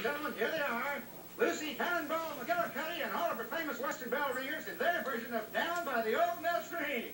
and gentlemen, here they are. Lucy Tannenbaum, McGillicuddy, and all of her famous Western bell ringers in their version of Down by the Old Mill Stream.